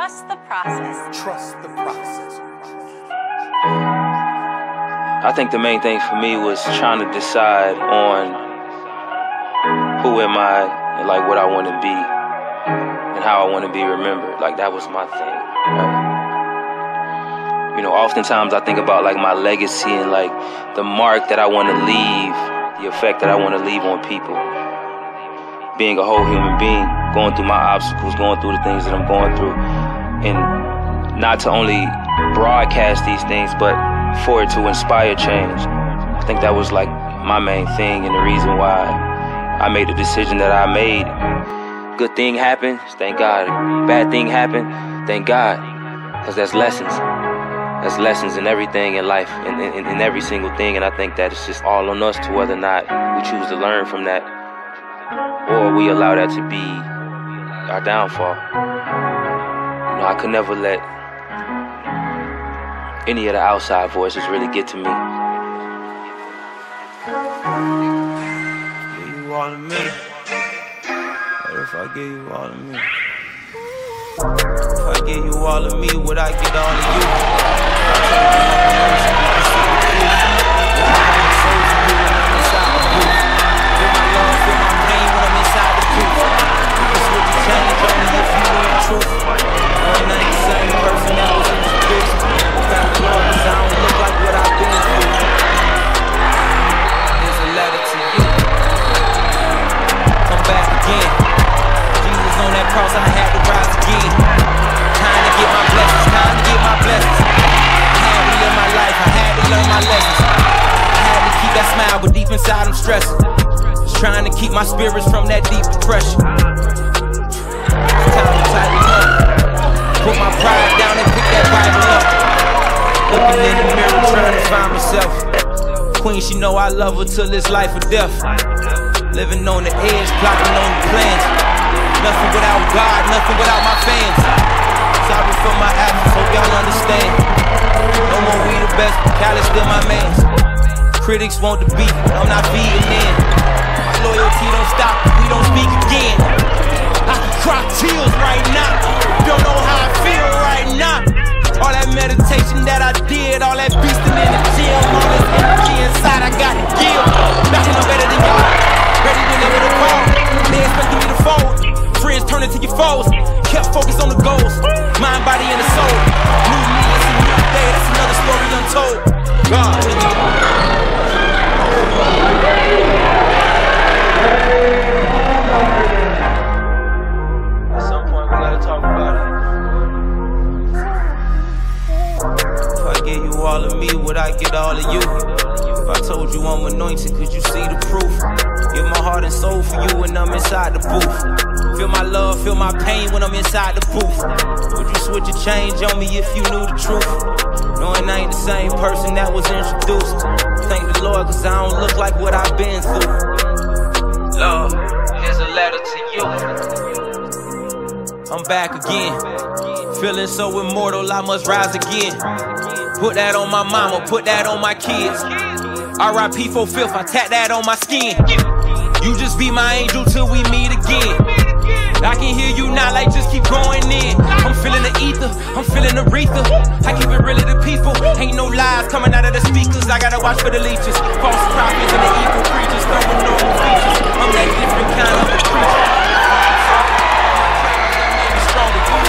Trust the process. Trust the process. I think the main thing for me was trying to decide on who am I and like what I want to be and how I want to be remembered. Like that was my thing. Right? You know, oftentimes I think about like my legacy and like the mark that I want to leave, the effect that I want to leave on people. Being a whole human being, going through my obstacles, going through the things that I'm going through, and not to only broadcast these things, but for it to inspire change. I think that was like my main thing and the reason why I made the decision that I made. Good thing happened, thank God. Bad thing happened, thank God. Because that's lessons. That's lessons in everything in life, in, in, in every single thing. And I think that it's just all on us to whether or not we choose to learn from that or we allow that to be our downfall. You know, I could never let any of the outside voices really get to me. Give you all of me. What if I give you all of me? If I give you all of me, would I get all of but deep inside I'm stressing. Just trying to keep my spirits from that deep depression. Time to tighten up. Put my pride down and pick that Bible up. Looking in the mirror, trying to find myself. Queen, she know I love her till it's life or death. Living on the edge, plotting on the plans. Nothing without God, nothing without my fans. Sorry for my actions, hope y'all understand. No more we the best, Khaled still my man. Critics want the beat, I'm not feeding in. My loyalty don't stop, we don't speak again. Can tears right now, don't know how I feel right now. All that meditation that I did, all that beasting in the gym, all this energy inside, I got to give. Knocking I'm better than y'all, ready whenever the call. They expecting me to fold, friends turn into your foes. Love, feel my pain when I'm inside the booth. Would you switch a change on me if you knew the truth? Knowing I ain't the same person that was introduced. Thank the Lord, cause I don't look like what I've been through. Love, here's a letter to you. I'm back again. Feeling so immortal, I must rise again. Put that on my mama, put that on my kids. RIP for filth, I tat that on my skin. You just be my angel till we meet again. I can hear you now, like just keep going in. I'm feeling the ether, I'm feeling the reefer. I keep it real to the people. Ain't no lies coming out of the speakers. I gotta watch for the leeches. False prophets and the evil preachers, throwing normal features. I'm that different kind of a creature.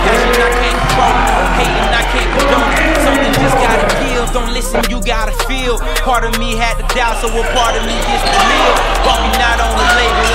Passion I can't control, hating I can't condone. Something just gotta give. Don't listen, you gotta feel. Part of me had to doubt, so a part of me gets to live. Walking out on the label,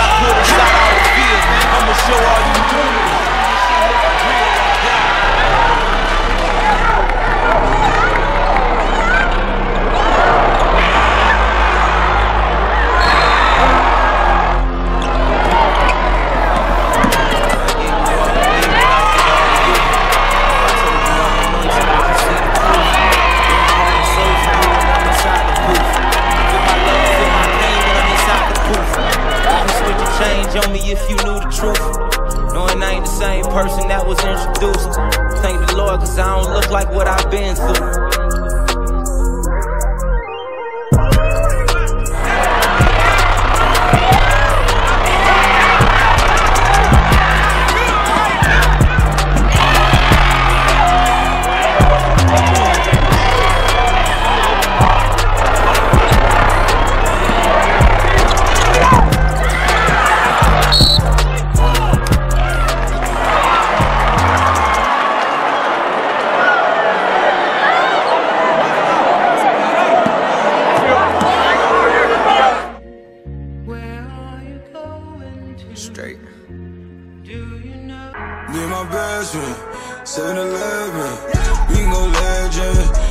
Me and my best friend, 7-Eleven, we can go legend.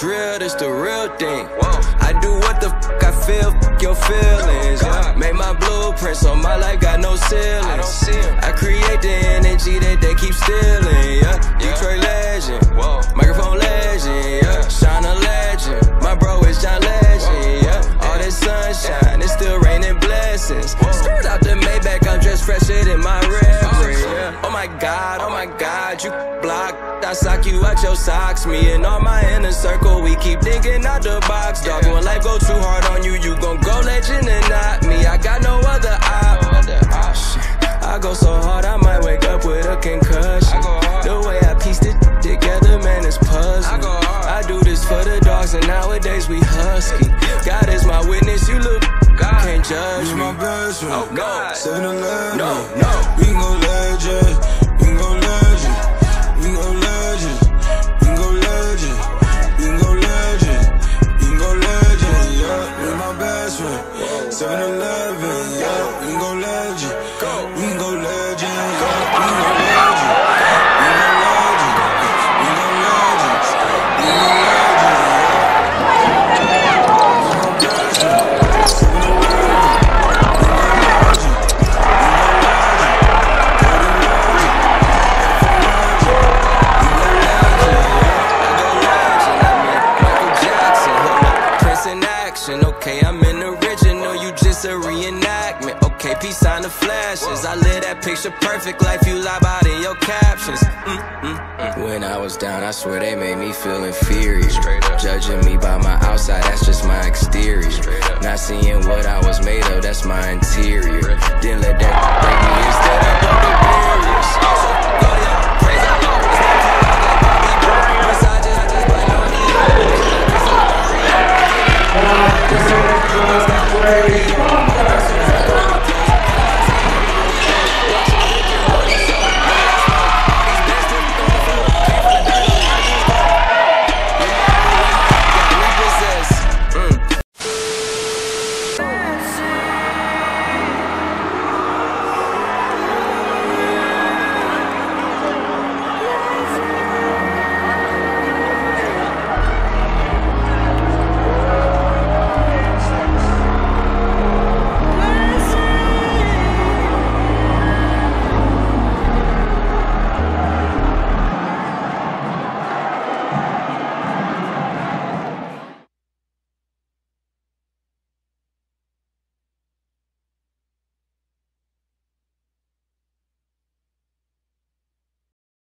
Drill, this the real thing. I do what the fuck I feel, fuck your feelings. Yeah. Uh, Made my blueprint so my life got no ceilings. I create the energy that they keep stealing. Yeah, Detroit sock you out your socks. Me and all my inner circle, we keep thinking out the box. Dog, when life go too hard on you, you gon' go legend and not me. I got no other option. I go so hard, I might wake up with a concussion. The way I pieced it together, man, it's puzzling. I do this for the dogs, and nowadays we husky. God perfect life you lie about in your captions. Mm, mm, mm. When I was down, I swear they made me feel inferior. Judging me by my outside, that's just my exterior. Not seeing what I was made of, that's my interior. Didn't let that break me instead, I broke the barriers. So, go.